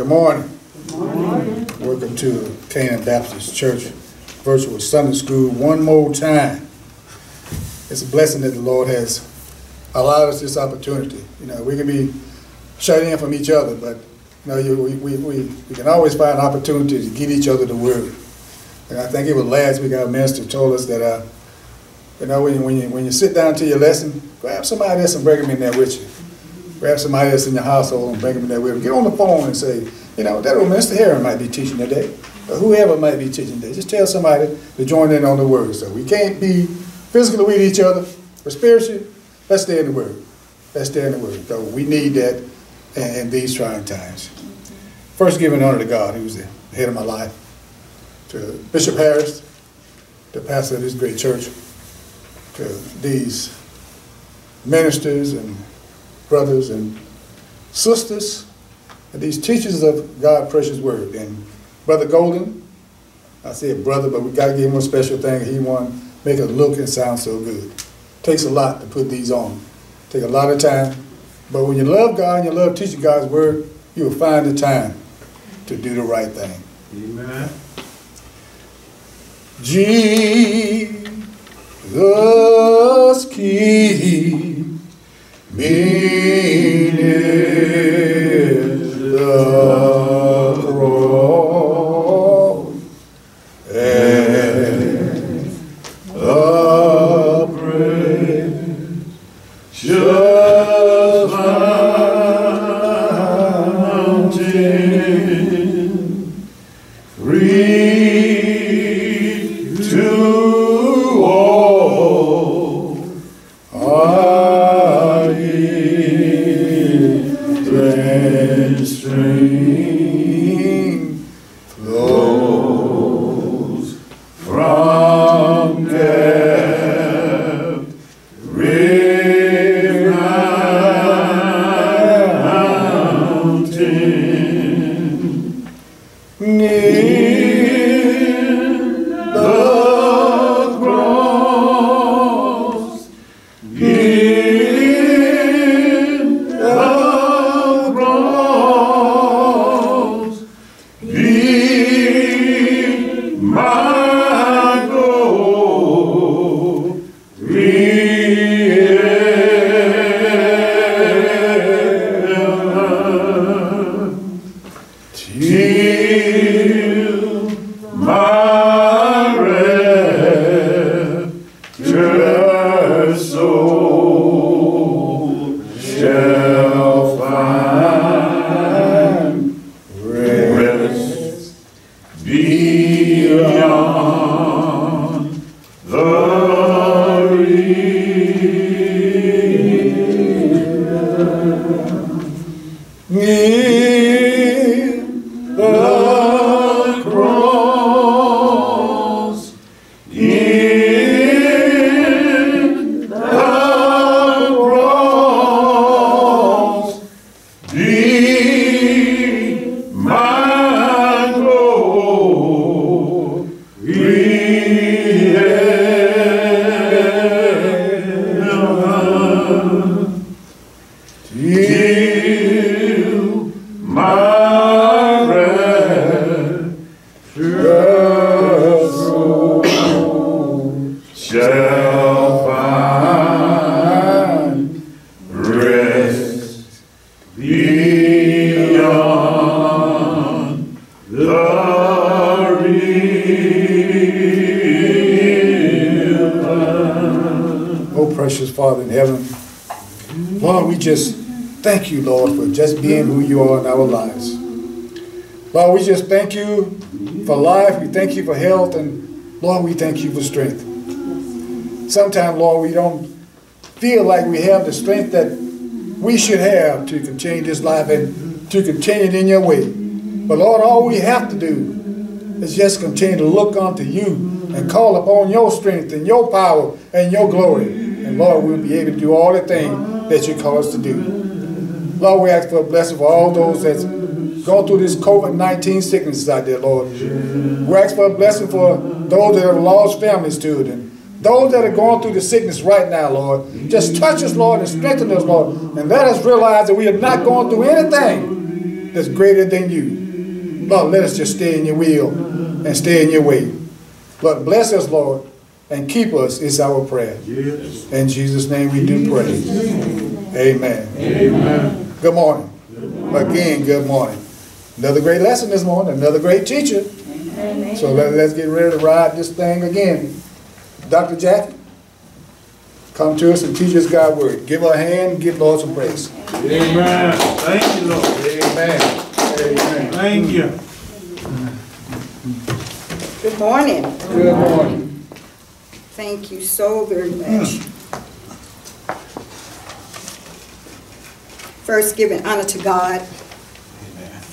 Good morning. Good morning. Welcome to Canaan Baptist Church Virtual Sunday School one more time. It's a blessing that the Lord has allowed us this opportunity. You know, we can be shut in from each other, but you know, you, we, we, we, we can always find an opportunity to give each other the word. And I think it was last week our minister told us that, uh, you know, when you, when, you, when you sit down to your lesson, grab somebody else and bring in there with you. Grab somebody else in your household and bring them in there with you. Get on the phone and say, you know, that old Mr. Heron might be teaching today, or whoever might be teaching today. Just tell somebody to join in on the word. So we can't be physically with each other, but spiritually, let's stay in the word. Let's stay in the word. So we need that in, in these trying times. First, giving honor to God, who's the head of my life, to Bishop Harris, the pastor of this great church, to these ministers and brothers and sisters, and these teachers of God's precious word. And Brother Golden, I said brother, but we got to give him a special thing. He want to make it look and sound so good. Takes a lot to put these on. Take a lot of time. But when you love God and you love teaching God's word, you will find the time to do the right thing. Amen. Jesus keep near the just being who you are in our lives. Lord, we just thank you for life. We thank you for health. And Lord, we thank you for strength. Sometimes, Lord, we don't feel like we have the strength that we should have to continue this life and to continue it in your way. But Lord, all we have to do is just continue to look unto you and call upon your strength and your power and your glory. And Lord, we'll be able to do all the things that you call us to do. Lord, we ask for a blessing for all those that's going through this COVID-19 sickness out there, Lord. We ask for a blessing for those that have lost families to it and those that are going through the sickness right now, Lord. Just touch us, Lord, and strengthen us, Lord. And let us realize that we are not going through anything that's greater than you. Lord, let us just stay in your will and stay in your way. Lord, bless us, Lord, and keep us is our prayer. Yes. In Jesus' name we do pray. Amen. Amen. Good morning. Good morning. Again, good morning. Another great lesson this morning, another great teacher. Amen. So let, us get ready to ride this thing again. Dr. Jackie, come to us and teach us God's word. Give her a hand, give Lord some praise. Amen. Thank you, Lord. Amen. Amen. Thank you. Good morning. Good morning. Thank you so very much. Hmm. First, giving honor to God,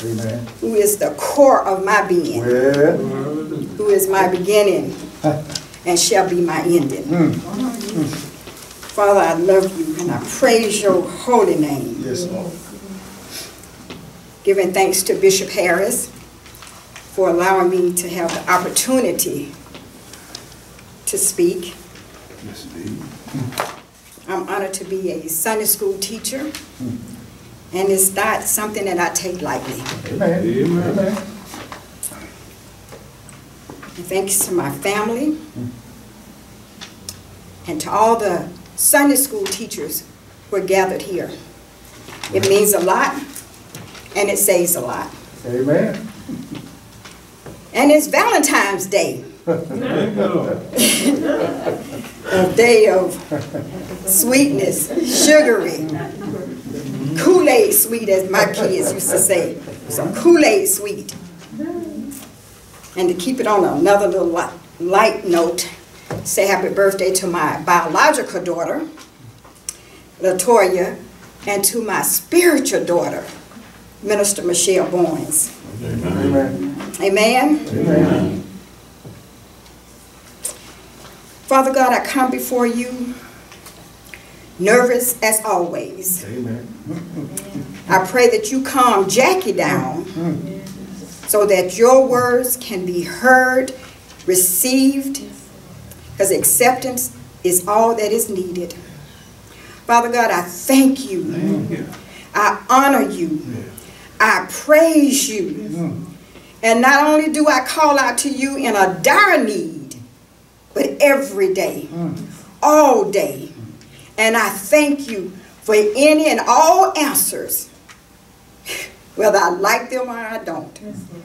Amen. who is the core of my being, Well, who is my beginning and shall be my ending. Hmm. Father, I love you and I praise your holy name. yes, Lord. Giving thanks to Bishop Harris for allowing me to have the opportunity to speak. Yes, indeed. I'm honored to be a Sunday school teacher, hmm. And it's not something that I take lightly. Amen. Amen. And thanks to my family and to all the Sunday school teachers who are gathered here. It means a lot, and it says a lot. Amen. And it's Valentine's Day. Thank you, Lord. a day of sweetness, sugary, Kool-Aid sweet, as my kids used to say. Some Kool-Aid sweet. And to keep it on another little light, light note, say happy birthday to my biological daughter, Latoya, and to my spiritual daughter, Minister Michelle Boynes. Amen. Amen. Amen. Father God, I come before you nervous as always. Amen. I pray that you calm Jackie down so that your words can be heard, received, because acceptance is all that is needed. Father God, I thank you. Thank you. I honor you. I praise you. Mm. And not only do I call out to you in a dire need, but every day, mm. all day. And I thank you for any and all answers, whether I like them or I don't.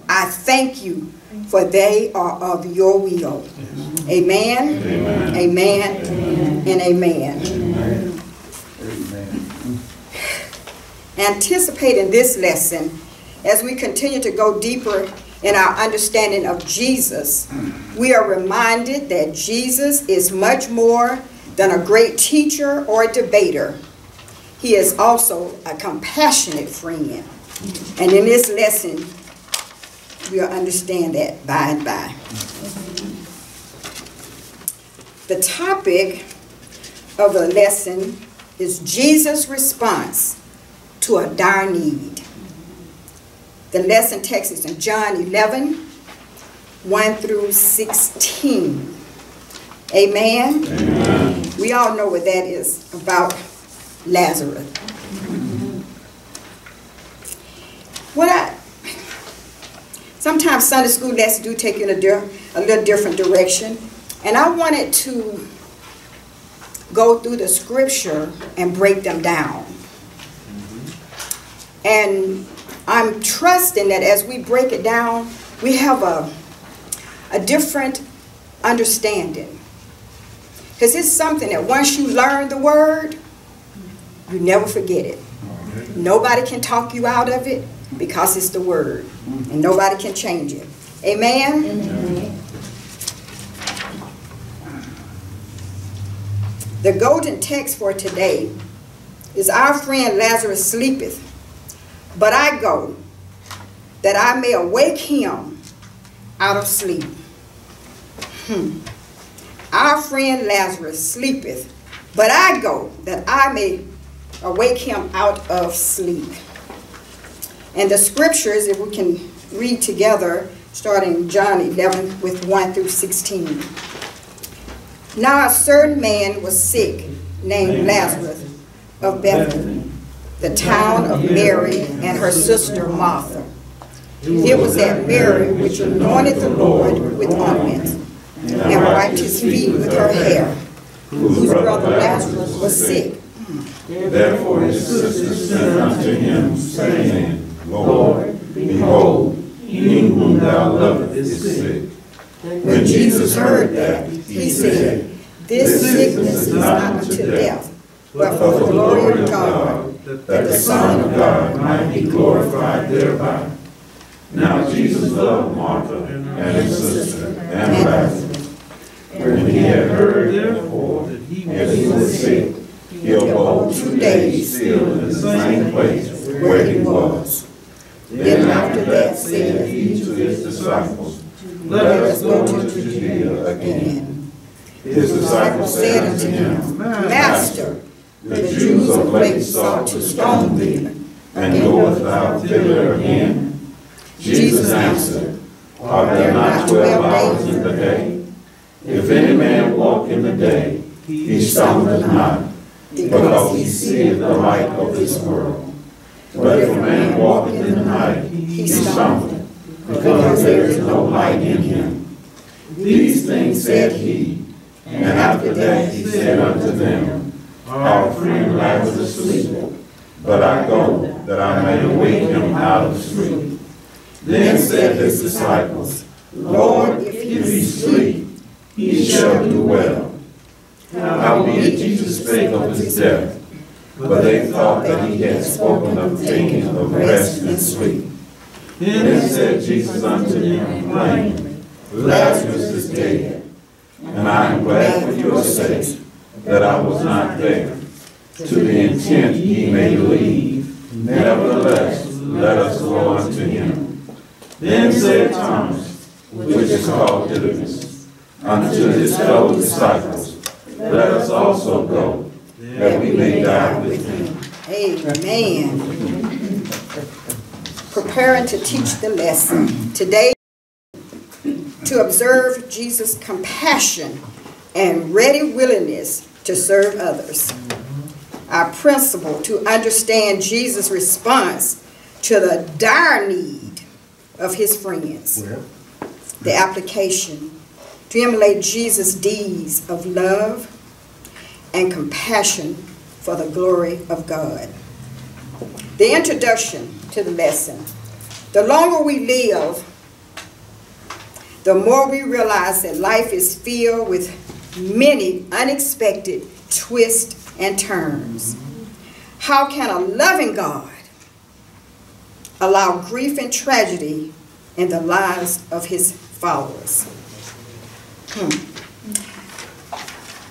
I thank you for they are of your will. Amen, amen, and amen. Amen. Anticipating this lesson, as we continue to go deeper in our understanding of Jesus, we are reminded that Jesus is much more than a great teacher or a debater. He is also a compassionate friend. And in this lesson, we'll understand that by and by. The topic of the lesson is Jesus' response to a dire need. The lesson text is in John 11, 1 through 16. Amen? Amen. We all know what that is about Lazarus. What I sometimes Sunday school lessons do take you in a, di- a little different direction, and I wanted to go through the scripture and break them down. And I'm trusting that as we break it down, we have a, a different understanding. Because it's something that once you learn the word, you never forget it. Nobody can talk you out of it because it's the word. And nobody can change it. Amen? The golden text for today is Our friend Lazarus sleepeth, but I go that I may awake him out of sleep. Hmm. Our friend Lazarus sleepeth, but I go that I may awake him out of sleep. And the scriptures, if we can read together, starting John 11 with 1 through 16. Now a certain man was sick, named Lazarus of Bethany, the town of Mary and her sister Martha. It was that Mary which anointed the Lord with ointment and wiped his feet with her hair, whose brother Lazarus was sick. Therefore his sisters sent unto him, saying, Lord, behold, he whom thou lovest is sick. When Jesus heard that, he said, This sickness is not unto death, but for the glory of God, that the Son of God might be glorified thereby. Now Jesus loved Martha and his sister and Lazarus. When he had heard therefore that he was sick, he abode two days still in the same place where he was. Then after that said he to his disciples, Let us go to Judea again. His disciples said unto him, Master, The Jews of late sought to stone thee, and goest thou thither again? Jesus answered, Are there not twelve hours in the day? If any man walk in the day, he stumbleth not, because he seeth the light of this world. But if a man walk in the night, he stumbleth, because there is no light in him. These things said he, and after that he said unto them, Our friend Lazarus sleepeth, but I go that I may awake him out of sleep. Then said his disciples, Lord, if he sleep, he shall do well. Howbeit Jesus spake of his death, but they thought that he had spoken of taking of rest and sleep. Then said Jesus unto them plainly, Lazarus is dead, and I am glad for your sake that I was not there, to the intent ye may believe. Nevertheless, let us go unto him. Then said Thomas, which is called Didymus, unto his fellow disciples, Let us also go, that we may die with him. Amen. Preparing to teach the lesson. Today, to observe Jesus' compassion and ready willingness to serve others. Our principle to understand Jesus' response to the dire need of his friends. The application to emulate Jesus' deeds of love and compassion for the glory of God. The introduction to the lesson. The longer we live, the more we realize that life is filled with many unexpected twists and turns. How can a loving God allow grief and tragedy in the lives of his followers? Hmm.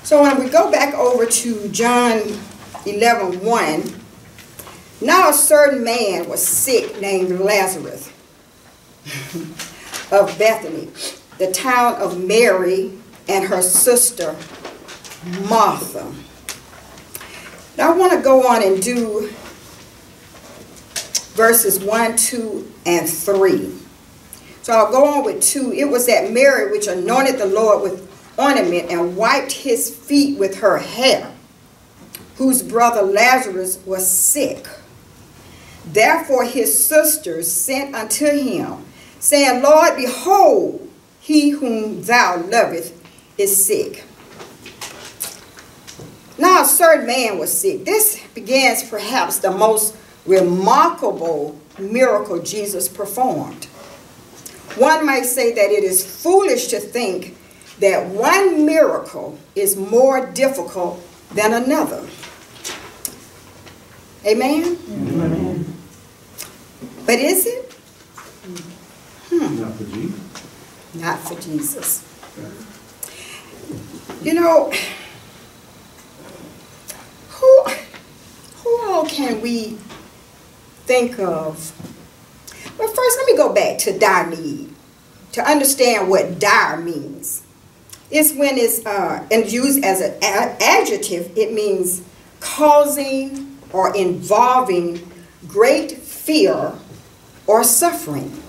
So when we go back over to John 11, 1, now a certain man was sick named Lazarus of Bethany, the town of Mary and her sister Martha. Now I want to go on and do verses 1, 2, and 3. So I'll go on with 2. It was that Mary which anointed the Lord with ornament and wiped his feet with her hair, whose brother Lazarus was sick. Therefore his sisters sent unto him, saying, Lord, behold, he whom thou lovest is sick. Now a certain man was sick. This begins perhaps the most remarkable miracle Jesus performed. One might say that it is foolish to think that one miracle is more difficult than another. Amen? Amen. But is it? Hmm. Not for Jesus. Not for Jesus. You know, who, who all can we think of? Well, first, let me go back to dire to understand what dire means. It's when it's uh, and used as an adjective, it means causing or involving great fear or suffering,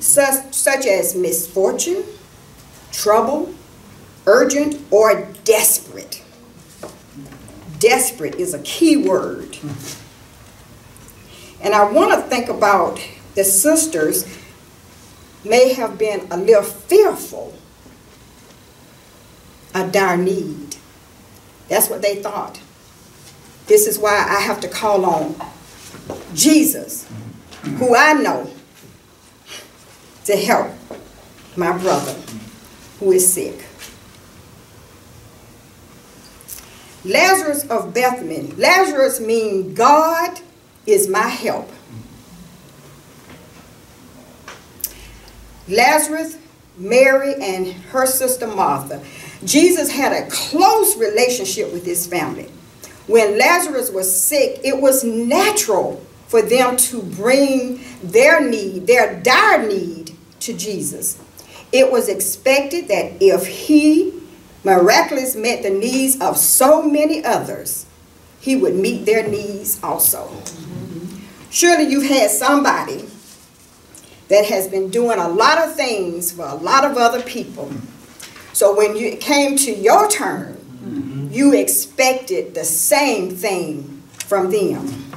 such, such as misfortune, trouble, urgent, or desperate. Desperate is a key word. And I want to think about the sisters may have been a little fearful of their need. That's what they thought. This is why I have to call on Jesus, who I know, to help my brother who is sick. Lazarus of Bethany. Lazarus means God is my help. Lazarus, Mary, and her sister Martha. Jesus had a close relationship with his family. When Lazarus was sick, it was natural for them to bring their need, their dire need, to Jesus. It was expected that if he miraculously met the needs of so many others, he would meet their needs also. Surely you've had somebody that has been doing a lot of things for a lot of other people. So when you came to your turn, you expected the same thing from them.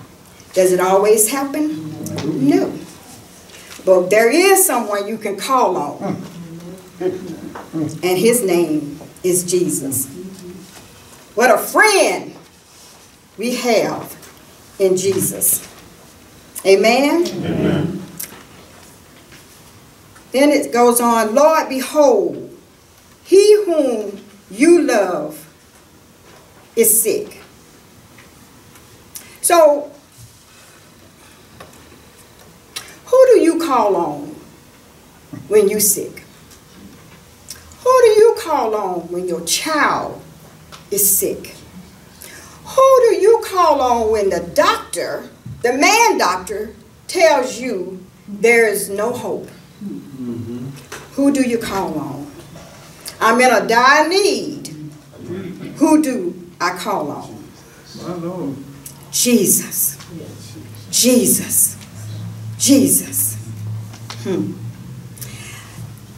Does it always happen? No. But there is someone you can call on. And his name is Jesus. What a friend we have in Jesus. Amen? Amen. Then it goes on, Lord, behold, he whom you love is sick. So, who do you call on when you're sick? Who do you call on when your child is sick? Who do you call on when the doctor, the man doctor, tells you there is no hope? Who do you call on? I'm in a dire need. Who do I call on? My Lord. Jesus. Jesus. Jesus. Hmm.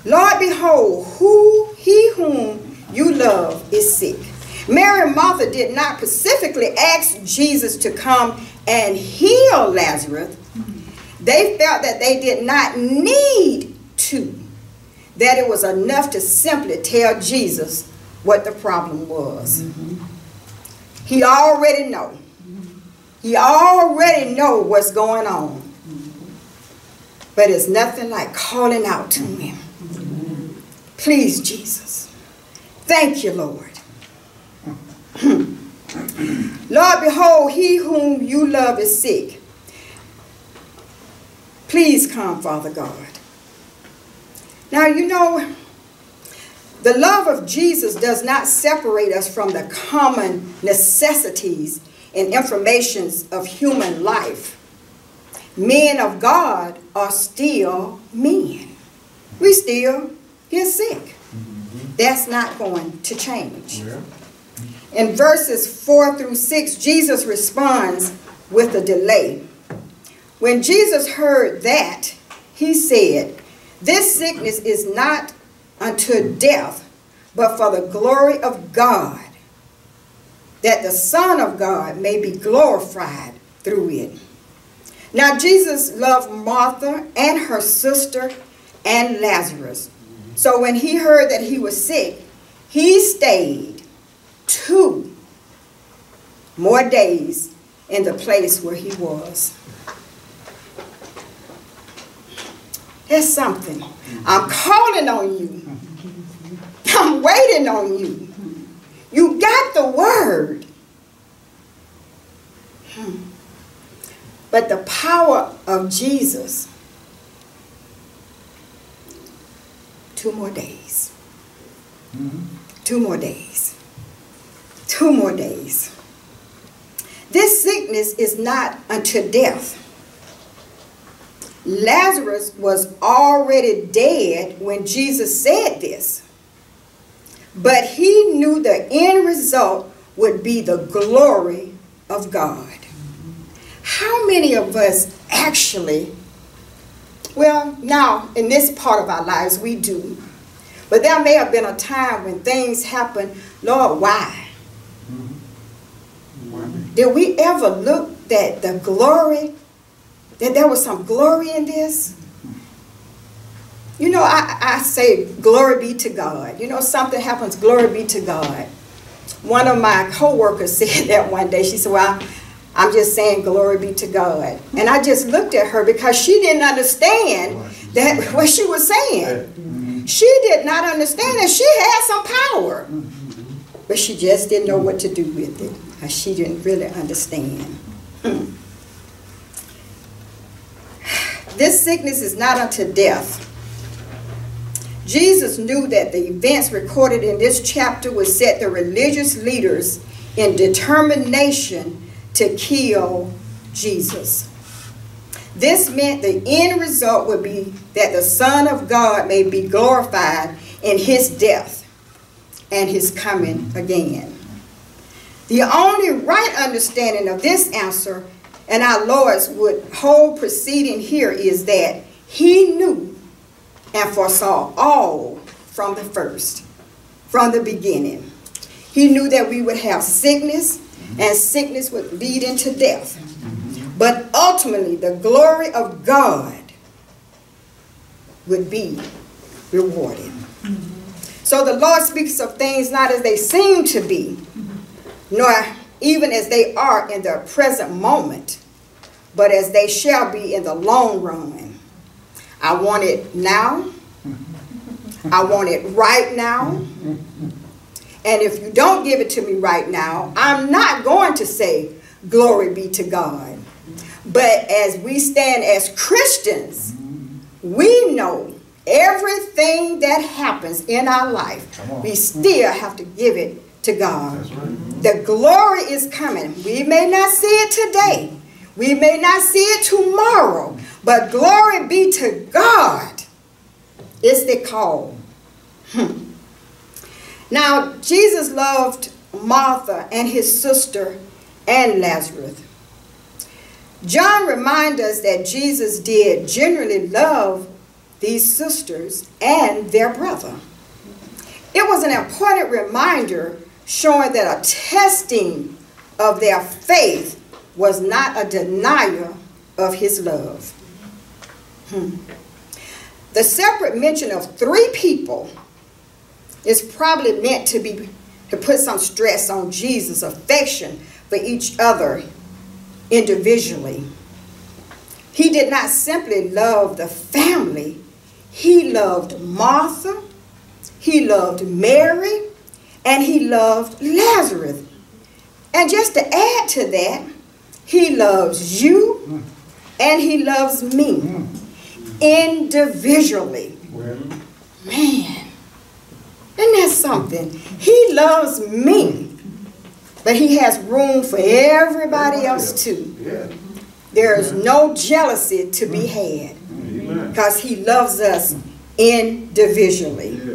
Lord, behold, who he whom you love is sick. Mary and Martha did not specifically ask Jesus to come and heal Lazarus. They felt that they did not need to, that it was enough to simply tell Jesus what the problem was. He already know. He already know what's going on. But it's nothing like calling out to him. Please, Jesus. Thank you, Lord. Lord, behold, he whom you love is sick. Please come, Father God. Now, you know, the love of Jesus does not separate us from the common necessities and informations of human life. Men of God are still men. We still get sick. Mm-hmm. That's not going to change. In verses 4 through 6, Jesus responds with a delay. When Jesus heard that, he said, This sickness is not unto death, but for the glory of God, that the Son of God may be glorified through it. Now, Jesus loved Martha and her sister and Lazarus. So when he heard that he was sick, he stayed two more days in the place where he was. There's something. I'm calling on you. I'm waiting on you. You got the word. But the power of Jesus, two more days. Two more days. Two more days. This sickness is not unto death. Lazarus was already dead when Jesus said this. But he knew the end result would be the glory of God. How many of us actually, well, now in this part of our lives we do, but there may have been a time when things happened, Lord, why? Mm-hmm. Did we ever look at the glory that there was some glory in this? You know, I, I say glory be to God. You know, something happens, glory be to God. One of my co-workers said that one day. She said, well, I'm just saying glory be to God. And I just looked at her because she didn't understand that what she was saying. Mm-hmm. She did not understand that she had some power. Mm-hmm. But she just didn't know what to do with it. She didn't really understand. Hmm. This sickness is not unto death. Jesus knew that the events recorded in this chapter would set the religious leaders in determination to kill Jesus. This meant the end result would be that the Son of God may be glorified in his death and his coming again. The only right understanding of this answer and our Lord's would whole proceeding here is that he knew and foresaw all from the first, from the beginning. He knew that we would have sickness, and sickness would lead into death. But ultimately, the glory of God would be rewarded. So the Lord speaks of things not as they seem to be, nor even as they are in the present moment, but as they shall be in the long run. I want it now. I want it right now. And if you don't give it to me right now, I'm not going to say, Glory be to God. But as we stand as Christians, we know everything that happens in our life, we still have to give it to God. The glory is coming. We may not see it today. We may not see it tomorrow. But glory be to God is the call. Hmm. Now, Jesus loved Martha and his sister and Lazarus. John reminds us that Jesus did generally love these sisters and their brother. It was an important reminder showing that a testing of their faith was not a denial of his love. Hmm. The separate mention of three people is probably meant to be to put some stress on Jesus' affection for each other individually. He did not simply love the family, he loved Martha, he loved Mary, and he loved Lazarus. And just to add to that, he loves you and he loves me individually. Man, isn't that something? He loves me, but he has room for everybody else too. There is no jealousy to be had because he loves us individually.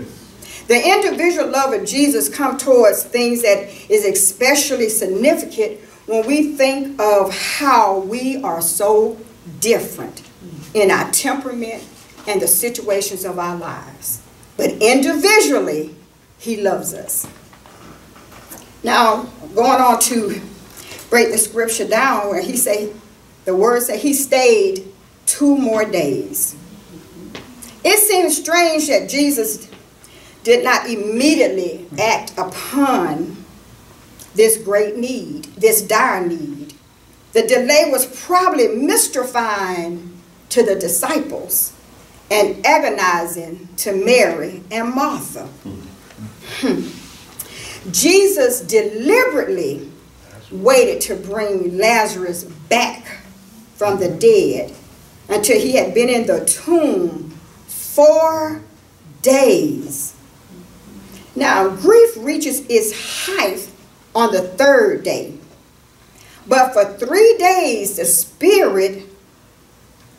The individual love of Jesus come towards things that is especially significant when we think of how we are so different in our temperament and the situations of our lives. But individually, he loves us. Now, going on to break the scripture down where he say, the word say he stayed two more days. It seems strange that Jesus did not immediately act upon this great need, this dire need. The delay was probably mystifying to the disciples and agonizing to Mary and Martha. Hmm. Jesus deliberately waited to bring Lazarus back from the dead until he had been in the tomb four days. Now, grief reaches its height on the third day. But for three days, the spirit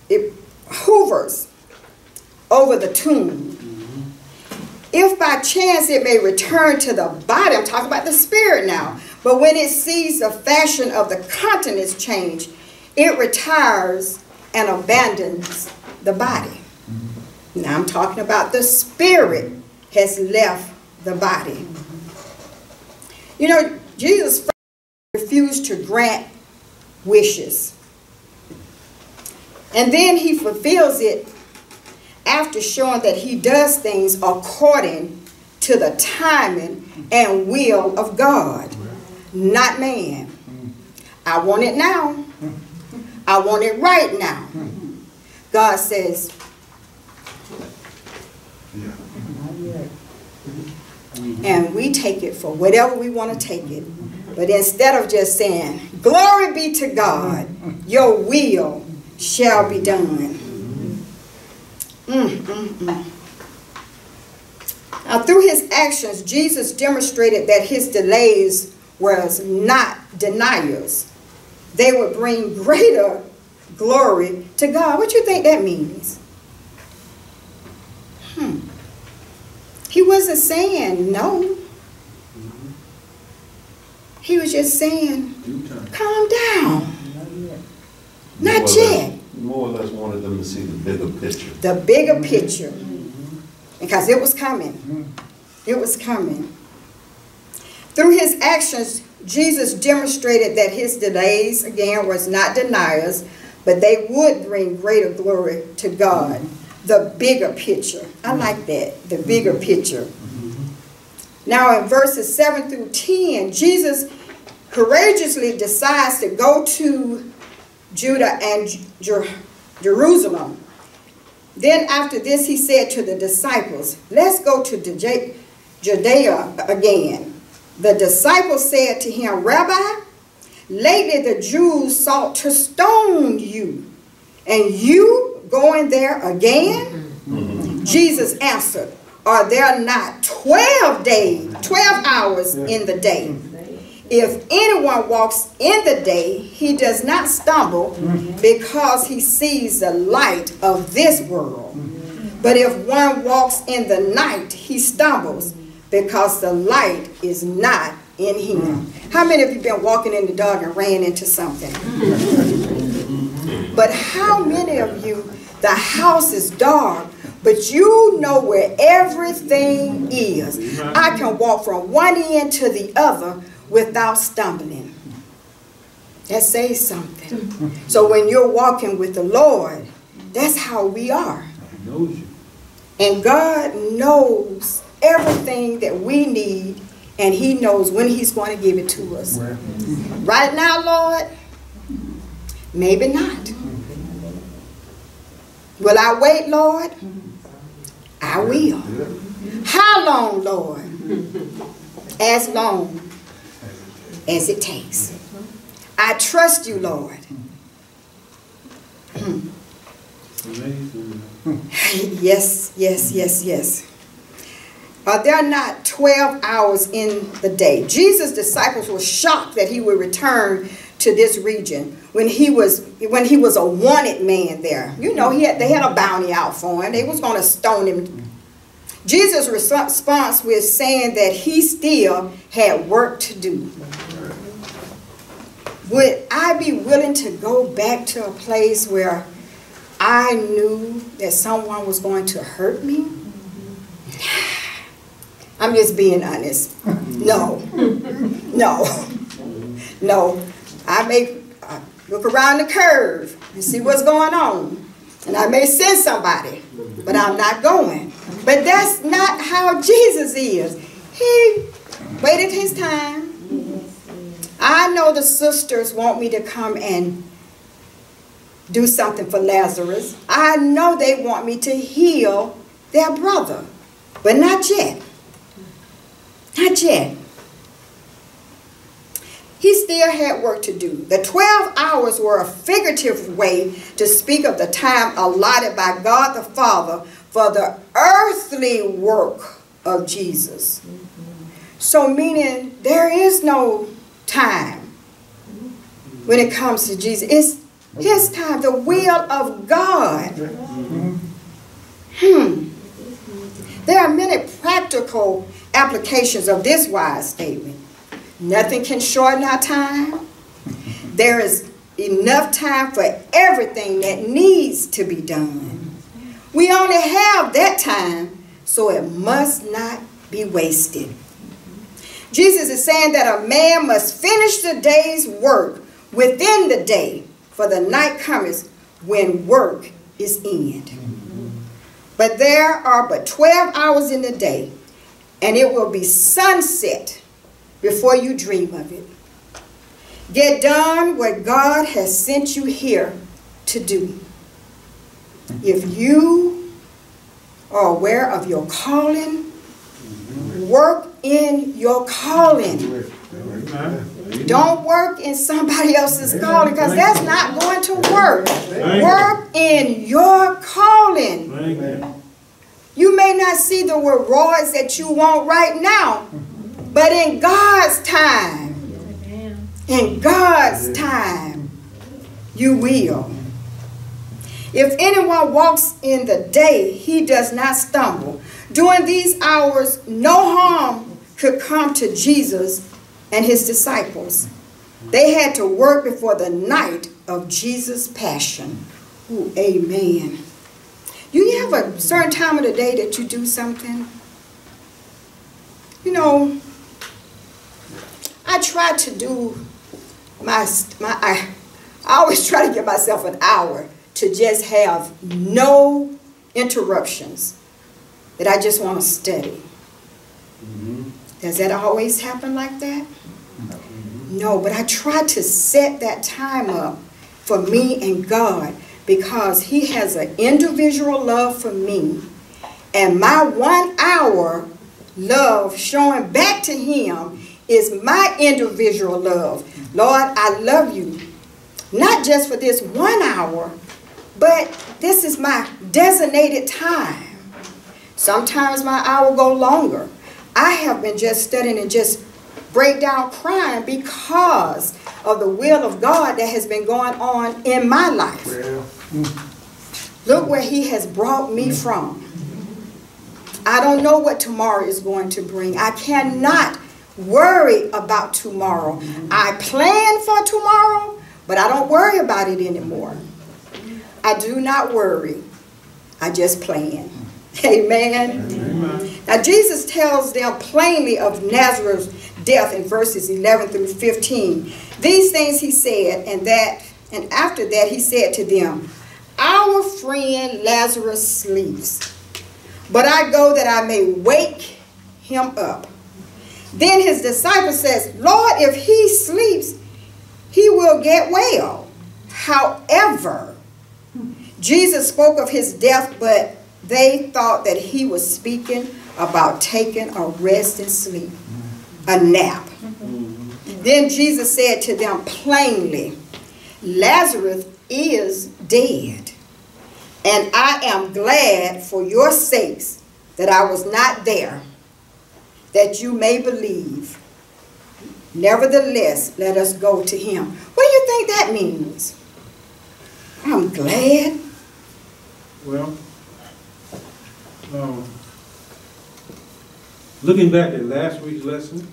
it hovers over the tomb. Mm-hmm. If by chance it may return to the body, I'm talking about the spirit now, but when it sees the fashion of the countenance change, it retires and abandons the body. Mm-hmm. Now I'm talking about the spirit has left the body. You know, Jesus refused to grant wishes. And then he fulfills it after showing that he does things according to the timing and will of God, not man. I want it now. I want it right now. God says, and we take it for whatever we want to take it. But instead of just saying, Glory be to God, your will shall be done. Mm, mm, mm. Now, through his actions, Jesus demonstrated that his delays was not deniers. They would bring greater glory to God. What do you think that means? He wasn't saying no. He was just saying, calm down. Not yet. More or less wanted them to see the bigger picture. The bigger picture. Because it was coming. It was coming. Through his actions, Jesus demonstrated that his delays, again, was not deniers, but they would bring greater glory to God. The bigger picture. I mm-hmm. like that. The mm-hmm. bigger picture. Mm-hmm. Now, in verses 7 through 10, Jesus courageously decides to go to Judah and Jer- Jerusalem. Then, after this, he said to the disciples, Let's go to Judea again. The disciples said to him, Rabbi, lately the Jews sought to stone you, and you going there again? Mm-hmm. Jesus answered, Are there not 12 days, 12 hours in the day? If anyone walks in the day, he does not stumble mm-hmm. because he sees the light of this world. Mm-hmm. But if one walks in the night, he stumbles because the light is not in him. How many of you been walking in the dark and ran into something? But how many of you, the house is dark, but you know where everything is? I can walk from one end to the other without stumbling. That says something. So when you're walking with the Lord, that's how we are. He knows you. And God knows everything that we need, and He knows when He's going to give it to us. Right now, Lord, maybe not. Will I wait, Lord? I will. How long, Lord? As long as it takes. I trust you, Lord. Amazing. Yes, yes, yes, yes. Are there are not 12 hours in the day? Jesus' disciples were shocked that he would return to this region when he was when he was a wanted man there. You know, he had, they had a bounty out for him. They was going to stone him. Jesus' response was saying that he still had work to do. Would I be willing to go back to a place where I knew that someone was going to hurt me? I'm just being honest. No, no, no. I may uh, look around the curve and see what's going on. And I may send somebody, but I'm not going. But that's not how Jesus is. He waited his time. I know the sisters want me to come and do something for Lazarus. I know they want me to heal their brother, but not yet. Not yet. He still had work to do. The 12 hours were a figurative way to speak of the time allotted by God the Father for the earthly work of Jesus. So, meaning there is no time when it comes to Jesus. It's his time, the will of God. Hmm. There are many practical applications of this wise statement. Nothing can shorten our time. There is enough time for everything that needs to be done. We only have that time, so it must not be wasted. Jesus is saying that a man must finish the day's work within the day, for the night cometh when work is end. But there are but 12 hours in the day, and it will be sunset before you dream of it. Get done what God has sent you here to do. If you are aware of your calling, work in your calling. Don't work in somebody else's calling because that's not going to work. Work in your calling. You. May not see the rewards that you want right now, but in God's time, in God's time, you will. If anyone walks in the day, he does not stumble. During these hours, no harm could come to Jesus and his disciples. They had to work before the night of Jesus' passion. Ooh, amen. Do you have a certain time of the day that you do something? You know, I try to do my, my I, I always try to give myself an hour to just have no interruptions, that I just want to study. Mm-hmm. Does that always happen like that? Mm-hmm. No, but I try to set that time up for me and God because He has an individual love for me. And my one hour love showing back to Him is my individual love. Lord, I love you. Not just for this one hour, but this is my designated time. Sometimes my hour go longer. I have been just studying and just break down crying because of the will of God that has been going on in my life. Mm. Look where he has brought me from. I don't know what tomorrow is going to bring. I cannot worry about tomorrow. Mm-hmm. I plan for tomorrow, but I don't worry about it anymore. I do not worry. I just plan. Amen. Now Jesus tells them plainly of Lazarus's death in verses 11 through 15. These things he said, and that, and after that he said to them, Our friend Lazarus sleeps, but I go that I may wake him up. Then his disciple says, Lord, if he sleeps, he will get well. However, Jesus spoke of his death, but they thought that he was speaking about taking a rest and sleep, a nap. Then Jesus said to them plainly, Lazarus is dead, and I am glad for your sakes that I was not there, that you may believe. Nevertheless, let us go to him. What do you think that means? I'm glad. Well, um, looking back at last week's lesson,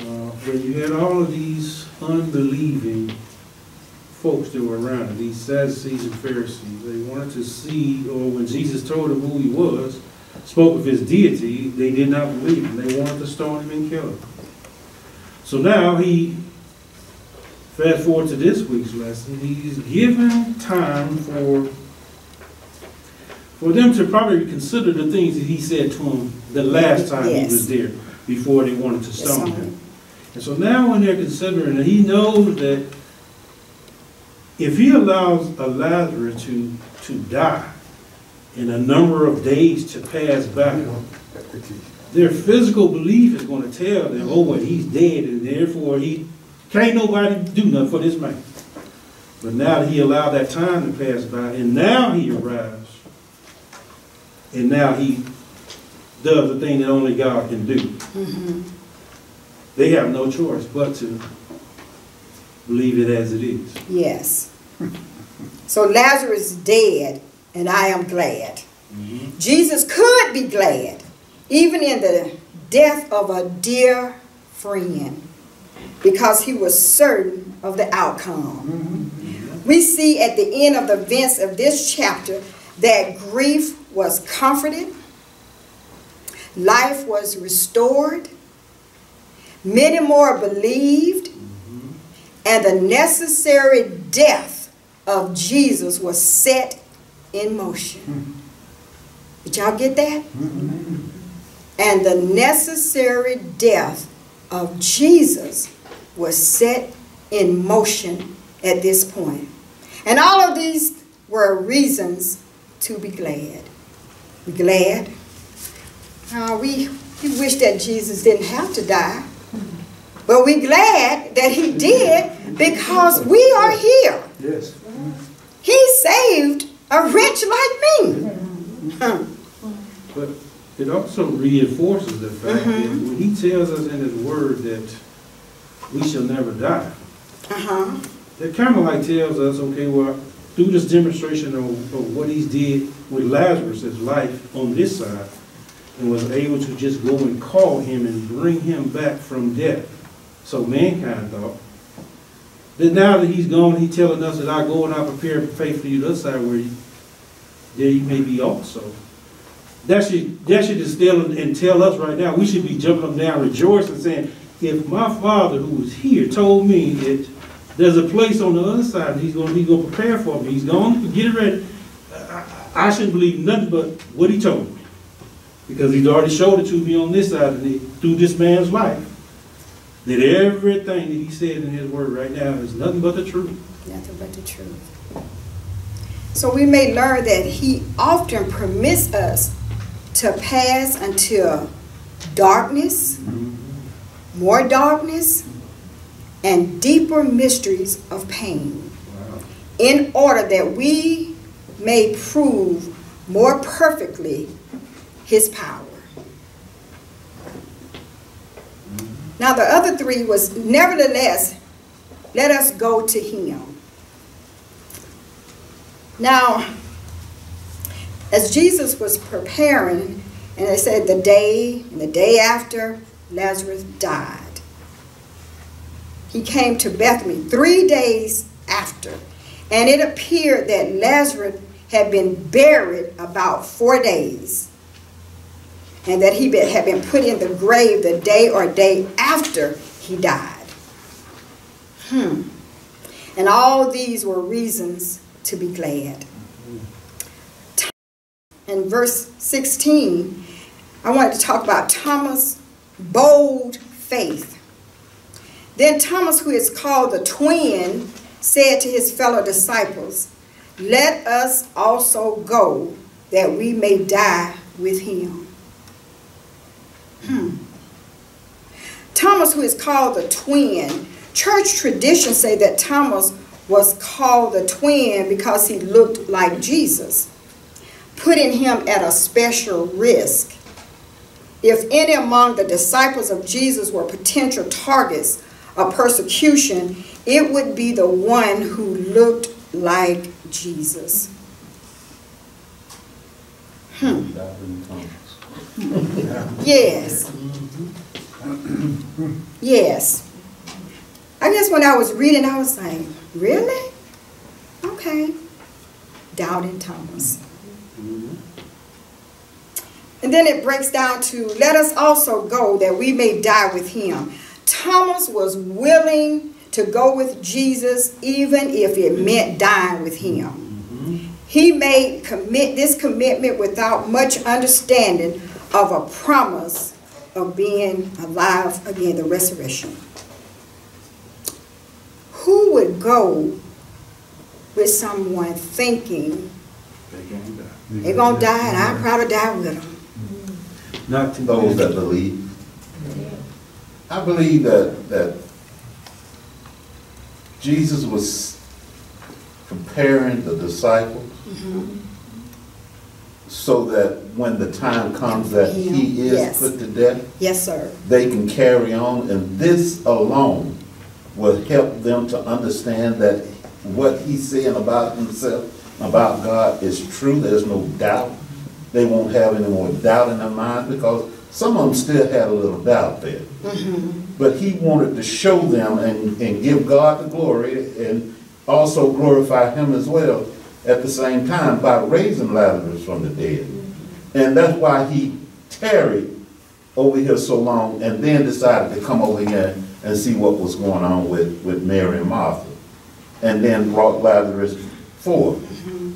uh, where you had all of these unbelieving folks that were around, these Sadducees and Pharisees, they wanted to see, or when Jesus told them who he was, spoke of his deity, they did not believe him. They wanted to stone him and kill him. So now he, fast forward to this week's lesson, he's given time for for them to probably consider the things that he said to them the last time he was there, before they wanted to stone him. him. And so now when they're considering it, he knows that if he allows a Lazarus to, to die in a number of days to pass by, their physical belief is going to tell them, oh, well, he's dead, and therefore he can't nobody do nothing for this man. But now that he allowed that time to pass by, and now he arrives, and now he does the thing that only God can do. Mm-hmm. They have no choice but to believe it as it is. Yes. So Lazarus is dead, and I am glad. Mm-hmm. Jesus could be glad, even in the death of a dear friend, because he was certain of the outcome. Mm-hmm. We see at the end of the events of this chapter that grief was comforted, life was restored, many more believed, mm-hmm. and the necessary death of Jesus was set in motion. Did y'all get that? And the necessary death of Jesus was set in motion at this point. And all of these were reasons to be glad. We glad. Uh, we, we wish that Jesus didn't have to die. But we're glad that he did because we are here. Yes. He saved a wretch like me. But it also reinforces the fact that when he tells us in his word that we shall never die, Uh-huh. it kind of like tells us, okay, well, through this demonstration of, of what he did with Lazarus' life on this side, and was able to just go and call him and bring him back from death. So mankind thought. That now that he's gone, he's telling us that I go and I prepare faith for you the other side where you, there you may be also. That should, that should instill and tell us right now, we should be jumping up down rejoicing saying, if my father who was here told me that there's a place on the other side he's gonna, he's gonna prepare for me, he's gonna get it ready, I, I shouldn't believe nothing but what he told me. Because he's already showed it to me on this side, and it- through this man's life. That everything that he said in his word right now is nothing but the truth. Nothing but the truth. So we may learn that he often permits us to pass until darkness, mm-hmm. more darkness, and deeper mysteries of pain in order that we may prove more perfectly his power. Now, the other three was nevertheless, let us go to him. Now, as Jesus was preparing, and they said the day and the day after Lazarus died, he came to Bethany three days after, and it appeared that Lazarus had been buried about four days, and that he had been put in the grave the day or day after he died. Hmm. And all these were reasons to be glad. In verse 16, I wanted to talk about Thomas' bold faith. Then Thomas, who is called the twin, said to his fellow disciples, Let us also go that we may die with him. Hmm. Thomas, who is called the twin, church traditions say that Thomas was called the twin because he looked like Jesus, putting him at a special risk. If any among the disciples of Jesus were potential targets of persecution, it would be the one who looked like Jesus. Hmm. Yes. Yes. I guess when I was reading, I was like, really? Okay. Doubting Thomas. And then it breaks down to let us also go that we may die with him. Thomas was willing to go with Jesus even if it meant dying with him. He made commit this commitment without much understanding of a promise of being alive again, the resurrection. Who would go with someone thinking They gonna die. they're gonna die and I'll probably die with them? Mm-hmm. Not to Those that believe. I believe that, that Jesus was comparing the disciples mm-hmm. So that when the time comes that he is Yes. put to death, Yes, sir. they can carry on, and this alone will help them to understand that what he's saying about himself, about God, is true. There's no doubt. They won't have any more doubt in their mind because some of them still had a little doubt there. Mm-hmm. But he wanted to show them and, and give God the glory and also glorify him as well at the same time by raising Lazarus from the dead. And that's why he tarried over here so long and then decided to come over here and see what was going on with, with Mary and Martha. And then brought Lazarus forth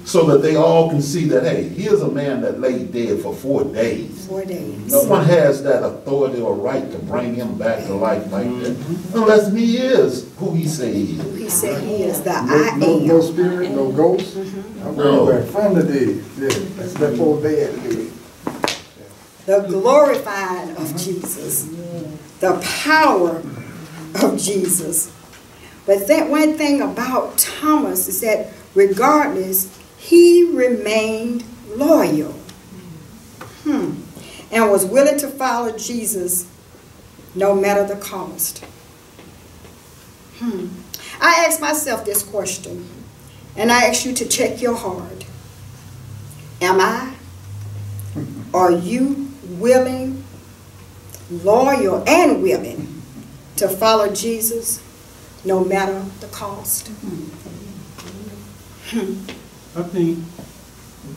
so that they all can see that, hey, here's a man that lay dead for four days. Four days. No one has that authority or right to bring him back to life like that, unless he is who he say he is. He said he is the I No, no, no spirit, no ghost. I'm No. going back from the dead. Yeah, that's that four day had to do it. the glorifying of Jesus, the power of Jesus. But that one thing about Thomas is that regardless, he remained loyal hmm, and was willing to follow Jesus no matter the cost. Hmm. I ask myself this question, and I ask you to check your heart. Am I are you willing, loyal, and willing to follow Jesus no matter the cost? I think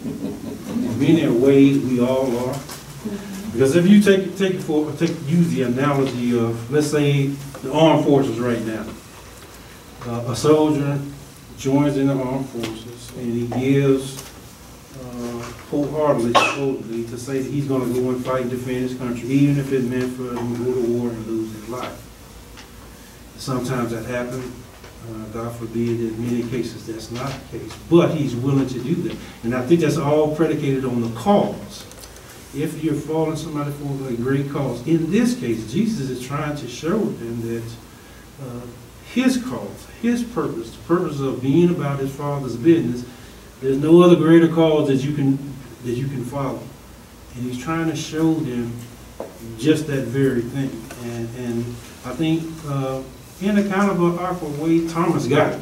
in many ways we all are. Because if you take, take for, take, use the analogy of, let's say, the armed forces right now. Uh, a soldier joins in the armed forces and he gives uh, wholeheartedly, totally, to say that he's gonna go and fight and defend his country, even if it meant for him to go to war and lose his life. Sometimes that happens, uh, God forbid, in many cases, that's not the case, but he's willing to do that. And I think that's all predicated on the cause. If you're following somebody for a great cause, in this case, Jesus is trying to show them that uh, his cause, his purpose, the purpose of being about his Father's business, there's no other greater cause that you can, that you can follow. And he's trying to show them just that very thing. And, and I think, uh, in a kind of a awkward way, Thomas got it.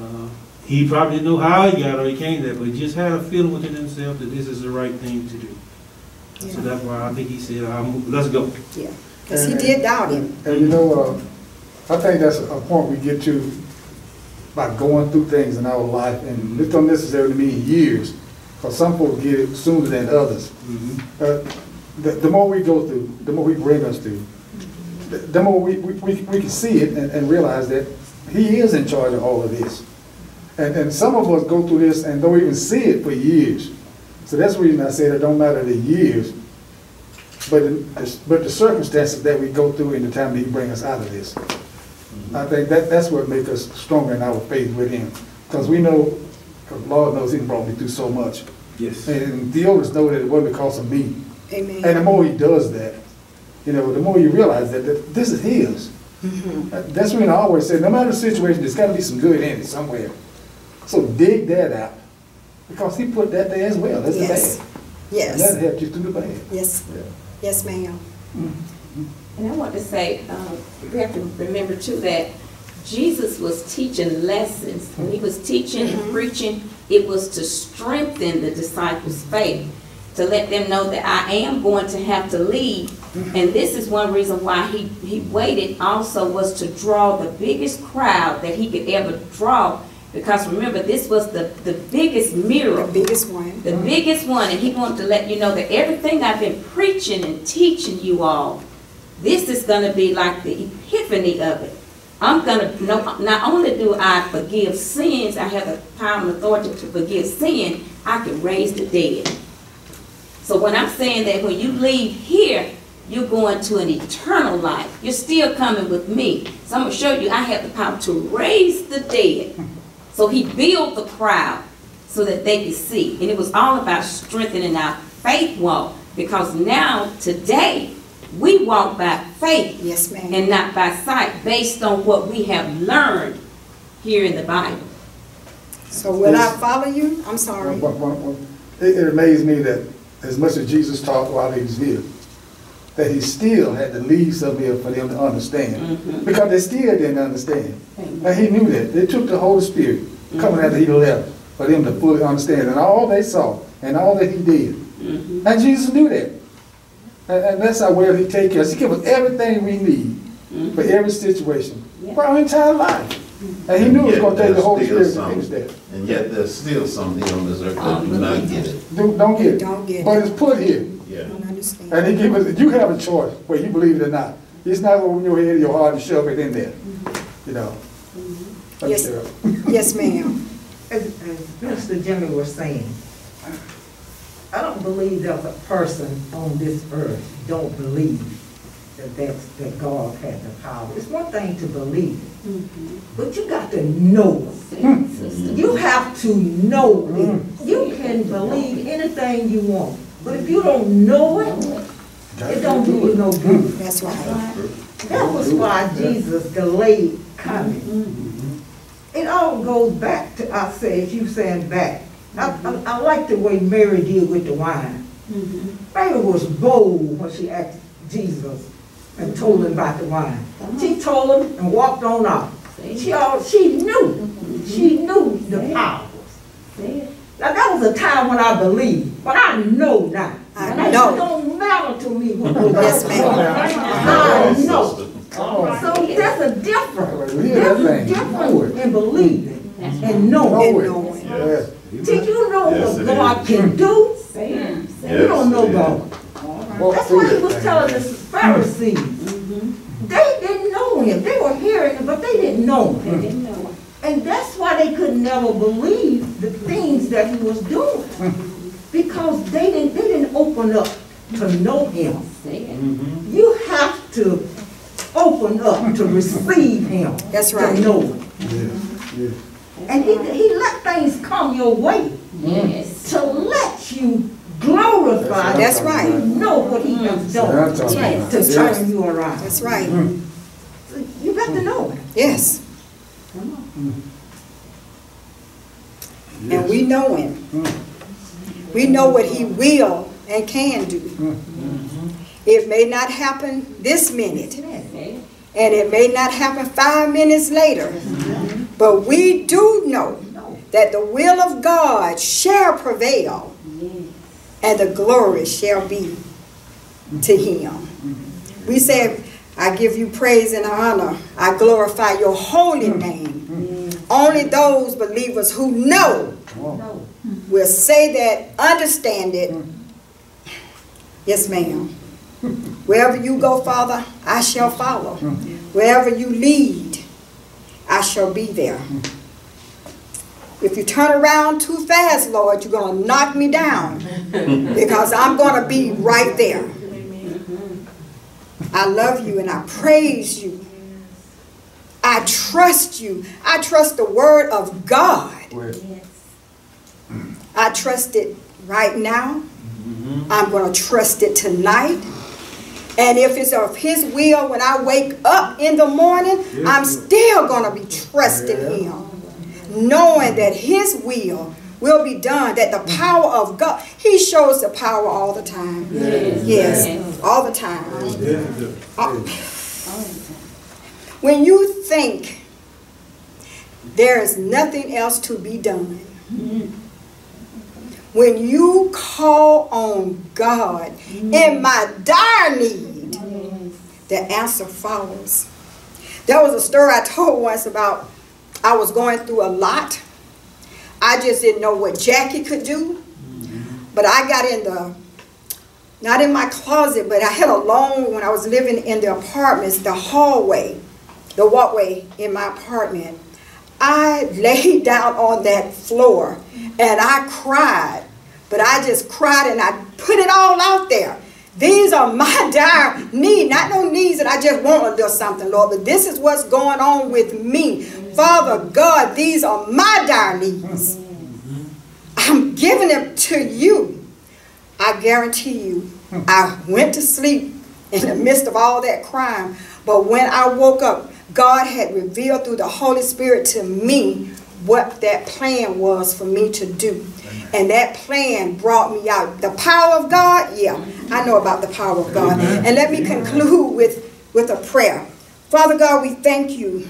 Uh, He probably didn't know how he got or he came there, but he just had a feeling within himself that this is the right thing to do. So that's why I think he said, "I'm- let's go. yeah. Because he did doubt him. And you know, uh, I think that's a point we get to by going through things in our life, and this don't necessarily mean years, because some folks get it sooner than others. Mhm. Uh, The, the more we go through, the more we bring us through, the- the more we, we, we we can see it and, and realize that he is in charge of all of this. And, and some of us go through this and don't even see it for years. So that's the reason I said it don't matter the years, but, the- but the circumstances that we go through in the time that he bring us out of this. I think that, that's what makes us stronger in our faith with him. Because we know, 'cause Lord knows he brought me through so much. Yes. And the others know that it wasn't because of me. Amen. And the more he does that, you know, the more you realize that, that this is his. That- That's when I always say, no matter the situation, there's gotta be some good in it somewhere. So dig that out, because he put that there as well, that's the Yes. And yes, that helped you through the bad. yes, Yeah. yes, ma'am. And I want to say, uh, we have to remember too that Jesus was teaching lessons. When he was teaching and preaching, it was to strengthen the disciples' faith, to let them know that I am going to have to leave. And this is one reason why he, he waited also was to draw the biggest crowd that he could ever draw. Because remember, this was the, the biggest mirror, The biggest one. the biggest one, and he wanted to let you know that everything I've been preaching and teaching you all, this is gonna be like the epiphany of it. I'm gonna, no, not only do I forgive sins, I have the power and authority to forgive sin, I can raise the dead. So when I'm saying that when you leave here, you're going to an eternal life. You're still coming with me. So I'm gonna show you I have the power to raise the dead. So he built the crowd so that they could see. And it was all about strengthening our faith walk because now, today, we walk by faith Yes, ma'am. and not by sight based on what we have learned here in the Bible. So will I follow you? I'm sorry. It, it amazed me that as much as Jesus taught while he was here, that he still had to leave some here for them to understand. Mhm. Because they still didn't understand. Amen. And he knew that. It took the Holy Spirit coming after he left for them to fully understand. And all they saw and all that he did. Mhm. And Jesus knew that. And, and that's how well he take care. us. He gives us everything we need for every situation Yeah. for our entire life. And he knew it was going to take the Holy still Spirit to some- finish that. And yet there's still some here on this earth that do not get it. Do, don't get it. Don't get it. But it's put here. Yeah. I don't understand. And he give us, you have a choice, whether you believe it or not. It's not over your head, your heart, and shove it in there, mm-hmm. you know. Mm-hmm. Thank Yes. Yes, ma'am. as, as Mr. Jimmy was saying, I don't believe there's a person on this earth don't believe that that's, that God had the power. It's one thing to believe it, but you got to know it. You have to know it. You can believe anything you want, but if you don't know it, it don't do you no good. That's right. That was why Jesus delayed coming. Mm-hmm. It all goes back to, I said, you saying back. I, I, I like the way Mary did with the wine. Mary was bold when she asked Jesus and told him about the wine. She told him and walked on off. She all, she knew, she knew the powers. Now, that was a time when I believed, but I know now. I And it don't matter to me what goes Yes, ma'am. I know. So there's a difference. There's a difference in believing and knowing. And knowing. Yes. Did you know Yes, what God is. can do? Yes, You don't know it is. God. That's why he was telling the Pharisees. They didn't know him. They were hearing him, but they didn't know him. And that's why they could never believe the things that he was doing. Because they didn't, they didn't open up to know him. You have to open up to receive him. That's right. To know him. And he, he let things come your way Yes. to let you glorify. him. That's right. You know what he has done That's all. Yes. to turn you around. That's right. You got to know him. Yes. And we know him. We know what he will and can do. Mm-hmm. It may not happen this minute, and it may not happen five minutes later, mm-hmm. but we do know that the will of God shall prevail and the glory shall be to him. Mm-hmm. We say, I give you praise and honor. I glorify your holy mm. name. Mm. Only those believers who know will say that, understand it. Mm. Yes, ma'am. Wherever you go, Father, I shall follow. Wherever you lead, I shall be there. If you turn around too fast, Lord, you're going to knock me down because I'm going to be right there. I love you and I praise you. I trust you. I trust the word of God. I trust it right now. Mm-hmm. I'm going to trust it tonight. And if it's of His will when I wake up in the morning, I'm still going to be trusting Him, knowing that His will will be done, that the power of God, He shows the power all the time. Yes, all the time. Uh, when you think there is nothing else to be done, when you call on God in my dire need, the answer follows. There was a story I told once about I was going through a lot. I just didn't know what Jackie could do. But I got in the, not in my closet, but I had a long, when I was living in the apartments, the hallway, the walkway in my apartment. I laid down on that floor and I cried. But I just cried and I put it all out there. These are my dire need, not no needs that I just want to do something, Lord, but this is what's going on with me. Father God, these are my dire needs. I'm giving them to you. I guarantee you, I went to sleep in the midst of all that crime, but when I woke up, God had revealed through the Holy Spirit to me what that plan was for me to do. And that plan brought me out. The power of God, yeah, I know about the power of God. And let me conclude with, with a prayer. Father God, we thank you.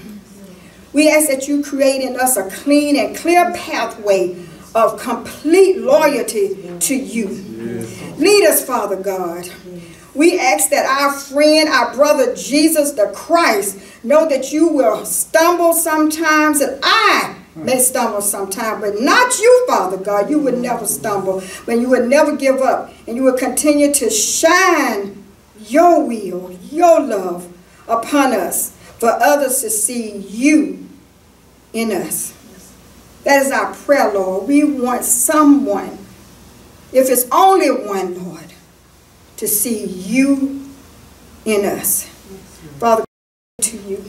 We ask that you create in us a clean and clear pathway of complete loyalty to you. Lead us, Father God. We ask that our friend, our brother Jesus the Christ, know that you will stumble sometimes and I may stumble sometimes, but not you, Father God. You would never stumble, but you would never give up, and you would continue to shine your will, your love upon us for others to see you in us. That is our prayer, Lord. We want someone, if it's only one, Lord, to see you in us. Father, to you.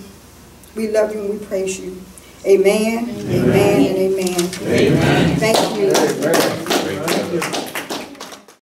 We love you and we praise you. Amen, amen, amen. amen. amen. Thank you.